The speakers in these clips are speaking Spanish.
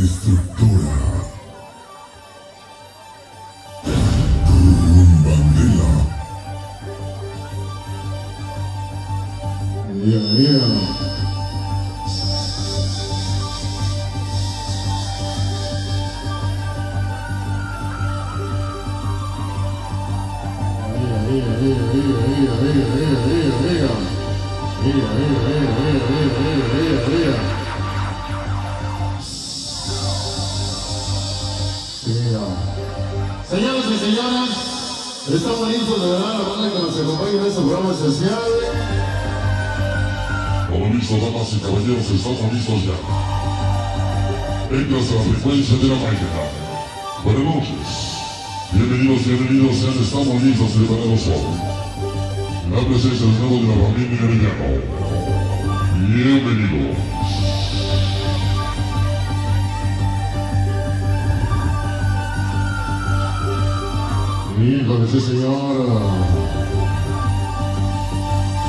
destructora. Rumbandela. Yeah, yeah. Señoras y señores, estamos listos de verdad la banda que nos acompaña en este programa especial. Estamos listos, damas y caballeros, estamos listos ya. Entras a la frecuencia de la máquina. Buenas noches. Bienvenidos, bienvenidos, sean estamos listos, preparados hoy. La presencia del nuevo de la familia Arellano. Bienvenidos.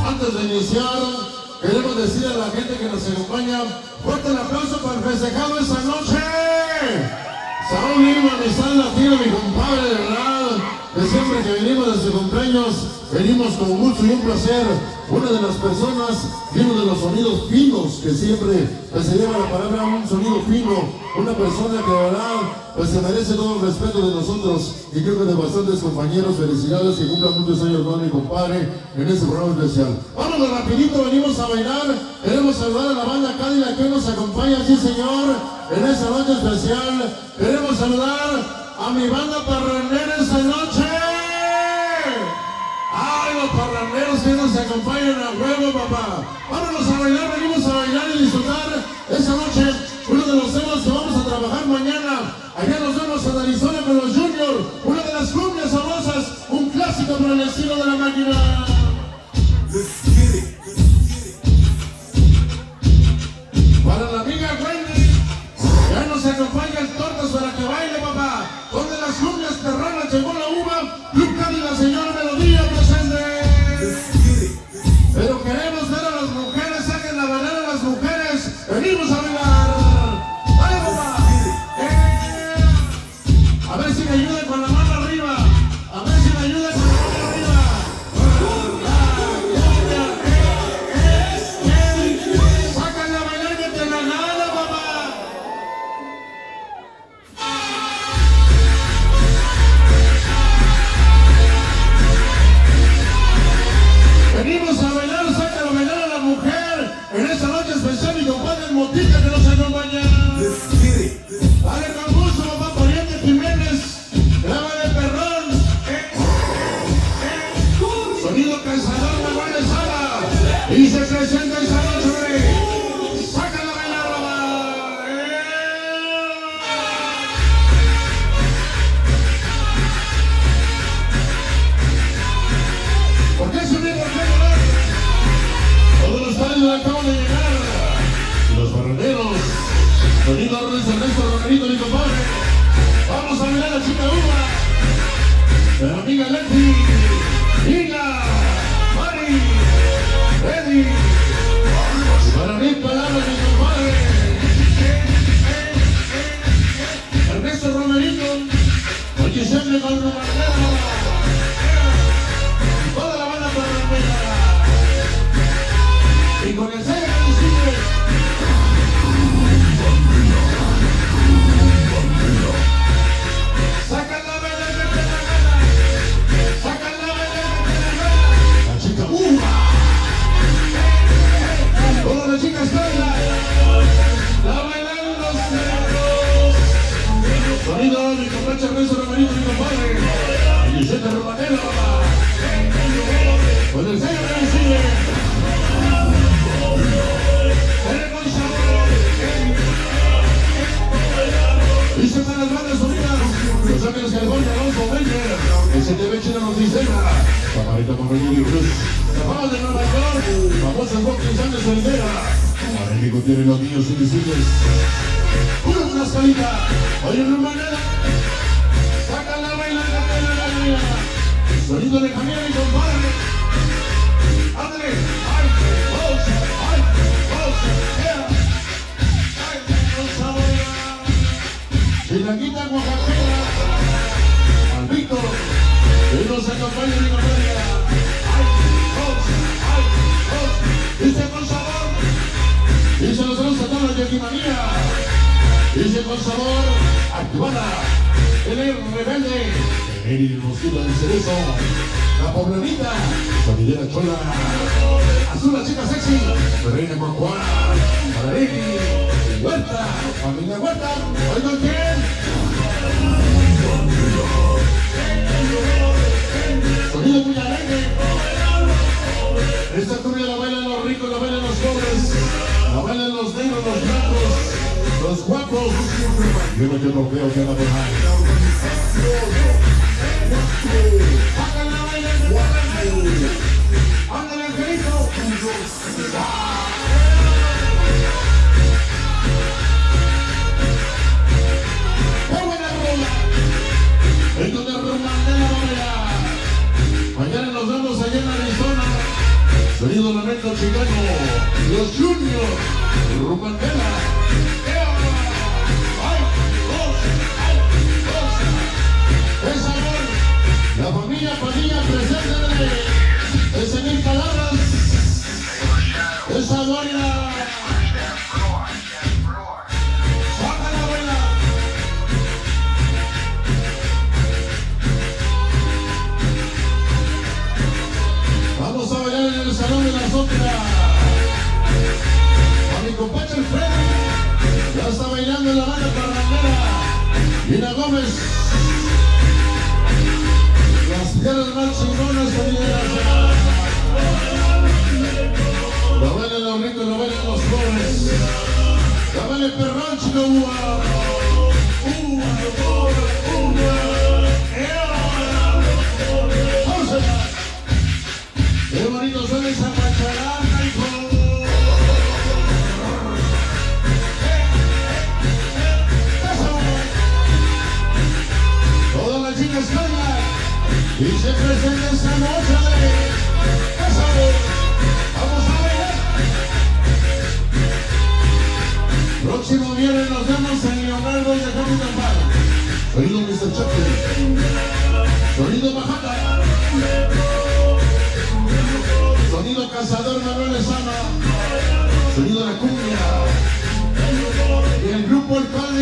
Antes de iniciar, queremos decir a la gente que nos acompaña, fuerte el aplauso para el festejado esta noche. Saúl Lima, mi sal latino, mi compadre, de verdad, que siempre que venimos de su cumpleaños, venimos con gusto y un placer. Una de las personas y uno de los sonidos finos que siempre pues, se lleva la palabra un sonido fino, una persona que de verdad pues se merece todo el respeto de nosotros y creo que de bastantes compañeros, felicidades que cumplan muchos años con mi compadre en este programa especial. Vámonos rapidito, venimos a bailar, queremos saludar a la banda Cádila que nos acompaña, sí señor, en esta noche especial, queremos saludar mi banda parrandera esta noche. ¡Ay, los parranderos que nos acompañan a huevo, papá! Vámonos a bailar, venimos a bailar y disfrutar esta noche Padres acaban de llegar. Los barrenderos. Sonido Arroz Ernesto Romerito, mi compadre. Vamos a mirar a la chica uva. La amiga Leti. Hila. Mari. Eddie. Con el sello. Dice bandas unidas. Los Wenger. STV China nos Reggie Cruz. De. Famosas boxing sangre solidera. A México tiene los niños invisibles. Pura Tlaxcalita. Oye, no manera. Saca la baila, saca la. Sonido de compadre. Ándale. Ay, bolsa, ay, bolsa, yeah. Ay, bolsa, bolsa. Chilaquita Oaxaqueña, al Víctor, que nos acompaña en. Dice con sabor, dice los a Yaquimanía, dice con sabor, actuada, el rebelde, el mosquito del cerezo, la poblanita, sonidera chola, azul la chica sexy, reina Cuacuá, para Lady, Huerta, familia Huerta, ¿hoy con quién? Sonido muy alegre. Esta cumbia la bailan los ricos, la bailan los pobres, la bailan los negros, los blancos, los guapos. Yo no, yo no veo que ahí. Háganla, Mañana nos vemos allá en Arizona. Sonido Chicano. Los Juniors. Rumandela. Buena. Vamos a bailar en el Salón de las Óperas. A mi compadre el Freddy. Ya está bailando en la banda parrandera. Lina Gómez. Las piernas más chingonas sonideras. Ricos, la bailan los pobres. Una.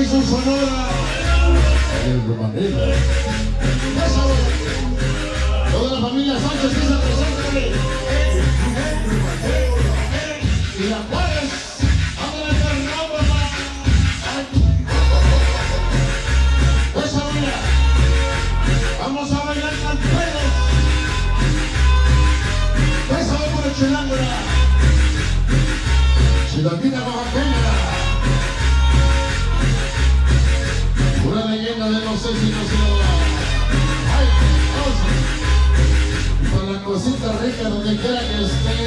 Su Sonora. Eso. Toda la familia Sánchez que se presente. Y la Juárez. Vamos a bailar canteros. Esa va por el Chilangola. Chilaquita Oaxaqueña. Una leyenda de no sé si no se lo da. Ay. Con la cosita rica donde quiera que esté.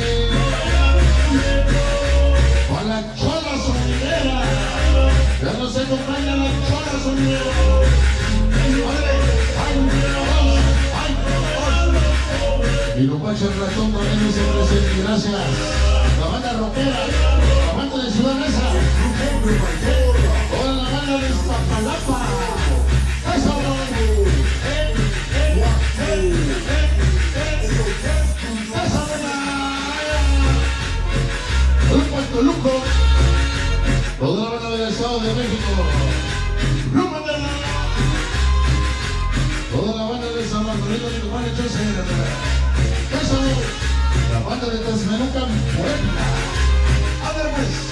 Con la chola sonidera. Ya no se acompaña la chola sonidera. Mi compadre el ratón también dice presente, gracias. La banda rockera, la banda de Ciudad Mesa. Toluco. Toda la banda del Estado de México. Toda la banda de San de. Eso, la banda de Tasmenucan, Puebla. A pues.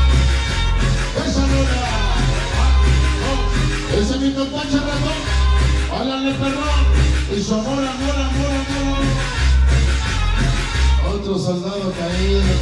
Vito Pacha Ratón, háganle perrón, y Sonora, mora, mora, mora, mora. Otro soldado caído,